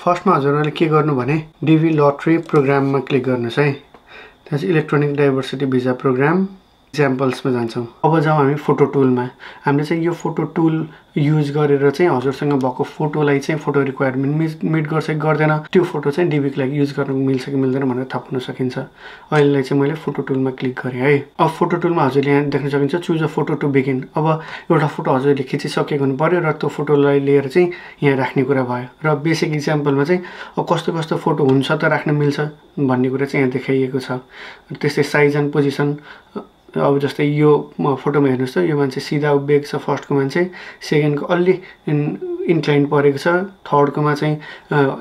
फर्स्टमा हजुरहरूले के गर्नु भने डिभी लट्री प्रोग्राममा क्लिक गर्नुहोस् है। त्यहाँ इलेक्ट्रोनिक डाइभर्सिटी भिजा प्रोग्राम इक्जाम्पल्समा जान्छौँ। अब जाउँ हामी फोटो टुलमा हामीले चाहिँ यो फोटो टुल युज गरेर चाहिँ हजुरसँग भएको फोटोलाई चाहिँ फोटो रिक्वायरमेन्ट मिट मिट गर्छ कि गर्दैन त्यो फोटो चाहिँ डिबीको लागि युज गर्नु मिल्छ कि मिल्दैन भनेर थप्न सकिन्छ। अहिलेलाई चाहिँ मैले फोटो टुलमा क्लिक गरेँ है। अब फोटो टुलमा हजुरले यहाँ देख्न सकिन्छ choose a photo to begin अब एउटा फोटो हजुरले खिचिसकेको हुनु पऱ्यो र त्यो फोटोलाई लिएर चाहिँ यहाँ राख्ने कुरा भयो। र बेसिक इक्जाम्पलमा चाहिँ अब कस्तो कस्तो फोटो हुन्छ त राख्न मिल्छ भन्ने कुरा चाहिँ यहाँ देखाइएको छ। त्यस्तै साइज एन्ड पोजिसन अब जस्तै यो फोटोमा हेर्नुहोस् त यो मान्छे सिधा उभिएको छ फर्स्टको मान्छे। सेकेन्डको अलि इन्क्लाइन परेको छ। थर्डकोमा चाहिँ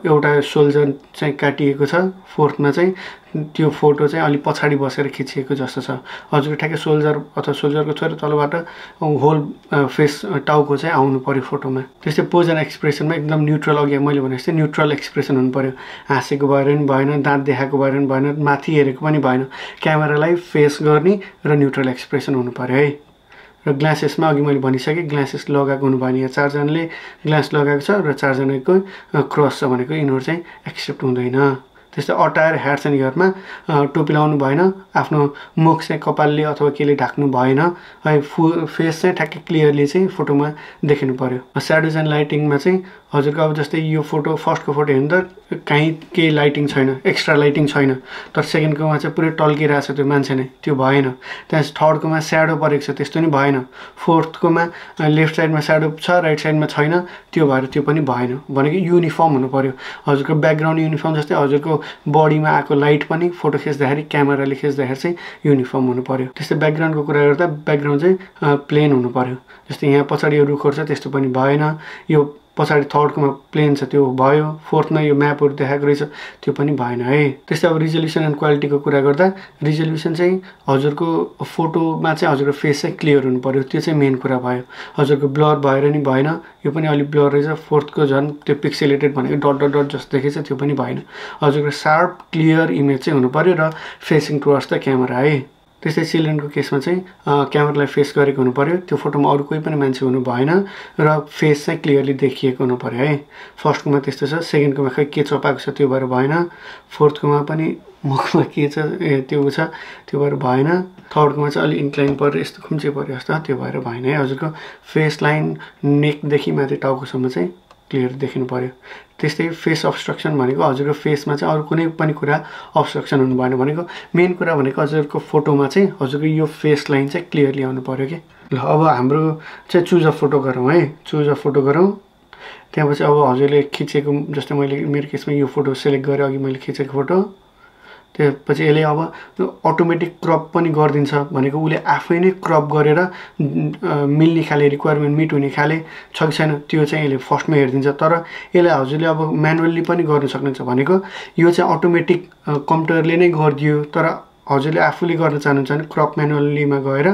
एउटा सोल्जर चाहिँ काटिएको छ। फोर्थमा चाहिँ त्यो फोटो चाहिँ अलिक पछाडि बसेर खिचिएको जस्तो छ। हजुरको ठ्याक्कै सोल्जर अथवा सोल्जरको छोरो तलबाट होल फेस टाउको चाहिँ आउनु पऱ्यो फोटोमा। त्यस्तै पोज एन्ड एक्सप्रेसनमा एकदम न्युट्रल अघि मैले भने जस्तै न्युट्रल एक्सप्रेसन हुनु पऱ्यो हाँसेको भएर पनि भएन दाँत देखाएको भएर पनि भएन माथि हेरेको पनि भएन। क्यामेरालाई फेस गर्ने र न्युट्रल एक्सप्रेसन हुनु पऱ्यो है। र ग्लासेसमा अघि मैले भनिसकेँ ग्लासेस लगाएको हुनु भयो यहाँ चारजनाले ग्लास लगाएको छ र चारजनाको क्रस छ भनेको यिनीहरू चाहिँ एक्सेप्ट हुँदैन। त्यस्तै अटायर ह्याट्स एन्ड इयरमा टोपी लाउनु भएन आफ्नो मुख चाहिँ कपालले अथवा केले ढाक्नु भएन है फु फेस चाहिँ ठ्याक्कै क्लियरली चाहिँ फोटोमा देखिनु पऱ्यो स्याडोज एन्ड लाइटिङमा चाहिँ हजुरको अब जस्तै यो फोटो फर्स्टको फोटो हेर्नु त कहीँ केही लाइटिङ छैन एक्स्ट्रा लाइटिङ छैन तर सेकेन्डकोमा चाहिँ पुरै टल्किरहेको छ त्यो मान्छे नै त्यो भएन। त्यहाँ थर्डकोमा स्याडो परेको छ त्यस्तो नि भएन। फोर्थकोमा लेफ्ट साइडमा स्याडो छ राइट साइडमा छैन त्यो भएर त्यो पनि भएन। भनेको युनिफर्म हुनु पऱ्यो हजुरको ब्याकग्राउन्ड युनिफर्म जस्तै हजुरको बडीमा आएको लाइट पनि फोटो खिच्दाखेरि क्यामेराले खिच्दाखेरि चाहिँ युनिफर्म हुनु पऱ्यो त्यस्तै ब्याकग्राउन्डको कुरा गर्दा ब्याकग्राउन्ड चाहिँ प्लेन हुनु पऱ्यो जस्तै यहाँ पछाडि यो रुखहरू छ त्यस्तो पनि भएन। यो पछाडि थर्डकोमा प्लेन छ त्यो भयो। फोर्थमा यो म्यापहरू देखाएको रहेछ त्यो पनि भएन है। त्यस्तै अब रिजोल्युसन एन्ड क्वालिटीको कुरा गर्दा रिजोल्युसन चाहिँ हजुरको फोटोमा चाहिँ हजुरको फेस चाहिँ क्लियर हुनु पऱ्यो त्यो चाहिँ मेन कुरा भयो। हजुरको ब्लर भएर नि भएन। यो पनि अलिक ब्लर रहेछ। फोर्थको झन् त्यो पिक्सेलेटेड भनेको डट डट डट जस्तो देखेछ त्यो पनि भएन। हजुरको सार्प क्लियर इमेज चाहिँ हुनु पऱ्यो र फेसिङ टुवर्ड्स द क्यामेरा है। त्यस्तै चिल्ड्रेनको केसमा चाहिँ क्यामेरालाई फेस गरेको हुनु पऱ्यो त्यो फोटोमा अरू कोही पनि मान्छे हुनु भएन र फेस चाहिँ क्लियरली देखिएको हुनु पऱ्यो है। फर्स्टकोमा त्यस्तो छ सेकेन्डकोमा खै के चपाएको छ त्यो भएर भएन। फोर्थकोमा पनि मुखमा के छ ए त्यो छ त्यो भएर भएन। थर्डकोमा चाहिँ अलिक इन्क्लाइन पऱ्यो यस्तो खुम्चे पऱ्यो जस्तो त्यो भएर भएन है हजुरको। फेस लाइन नेकदेखि माथि टाउकोसम्म चाहिँ क्लियर देखिनु पऱ्यो त्यस्तै फेस अब्स्ट्रक्सन भनेको हजुरको फेसमा चाहिँ अरू कुनै पनि कुरा अब्स्ट्रक्सन हुनु भएन भनेको। मेन कुरा भनेको हजुरको फोटोमा चाहिँ हजुरको यो फेस लाइन चाहिँ क्लियरली आउनु पऱ्यो कि। ल अब हाम्रो चाहिँ चुज अ फोटो गरौँ है। चुज अ फोटो गरौँ। त्यहाँपछि अब हजुरले खिचेको जस्तै मैले मेरो केसमा यो फोटो सेलेक्ट गरेँ अघि मैले खिचेको फोटो त्यसपछि यसले अब अटोमेटिक क्रप पनि गरिदिन्छ भनेको उसले आफै नै क्रप गरेर मिल्ने खाले रिक्वायरमेन्ट मिट हुने खाले छ कि छैन त्यो चाहिँ यसले फर्स्टमा हेरिदिन्छ। तर यसलाई हजुरले अब म्यानुअल्ली पनि गर्न सक्नुहुन्छ भनेको यो चाहिँ अटोमेटिक कम्प्युटरले नै गरिदियो। तर हजुरले आफूले गर्न चाहनुहुन्छ भने क्रप म्यानुअल्लीमा गएर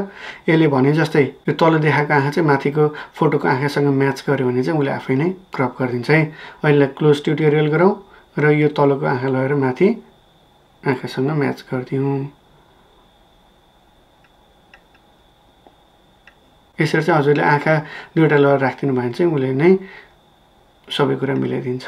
यसले भने जस्तै यो तल देखाएको आँखा चाहिँ माथिको फोटोको आँखासँग म्याच गर्यो भने चाहिँ उसले आफै नै क्रप गरिदिन्छ है। अहिले क्लोज ट्युटोरियल गरौँ र यो तलको आँखा लगेर माथि आँखासँग म्याच गरिदिउँ यसरी चाहिँ हजुरले आँखा दुइटा लगाएर राखिदिनु भयो भने चाहिँ उसले नै सबै कुरा मिलाइदिन्छ।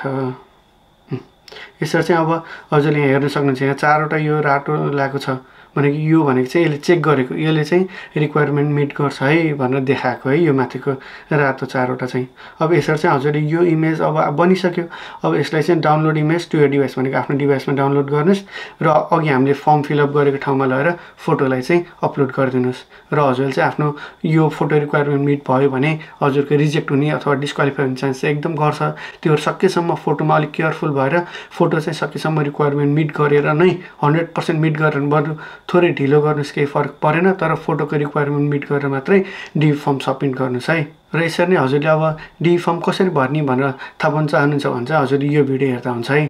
यसरी चाहिँ अब हजुरले यहाँ हेर्न सक्नुहुन्छ यहाँ चारवटा यो रातो लगाएको छ। भनेको यो भनेको चाहिँ यसले चेक गरेको यसले चाहिँ रिक्वायरमेन्ट मिट गर्छ है भनेर देखाएको है यो माथिको रातो चारवटा चाहिँ। अब यसरी चाहिँ हजुरले यो इमेज अब बनिसक्यो। अब यसलाई चाहिँ download image to your device भनेको आफ्नो डिभाइसमा डाउनलोड गर्नुहोस् र अघि हामीले फर्म फिलअप गरेको ठाउँमा लगेर फोटोलाई चाहिँ अपलोड गरिदिनुहोस्। र हजुरले चाहिँ आफ्नो यो फोटो रिक्वायरमेन्ट मिट भयो भने हजुरको रिजेक्ट हुने अथवा डिस्क्वालिफाई हुने चान्स चाहिँ एकदम गर्छ। त्यो सकेसम्म फोटोमा अलिक केयरफुल भएर फोटो चाहिँ सकेसम्म रिक्वायरमेन्ट मिट गरेर नै हन्ड्रेड पर्सेन्ट मिट गरेर बरु थोरै ढिलो गर्नुहोस् केही फरक परेन तर फोटोको रिक्वायरमेन्ट मिट गरेर मात्रै डी फर्म सब्मिट गर्नुहोस् है। र यसरी नै हजुरले अब डी फर्म कसरी भर्ने भनेर थाहा पाउनु चाहनुहुन्छ भने चाहिँ हजुरले यो भिडियो हेर्दा हुन्छ है।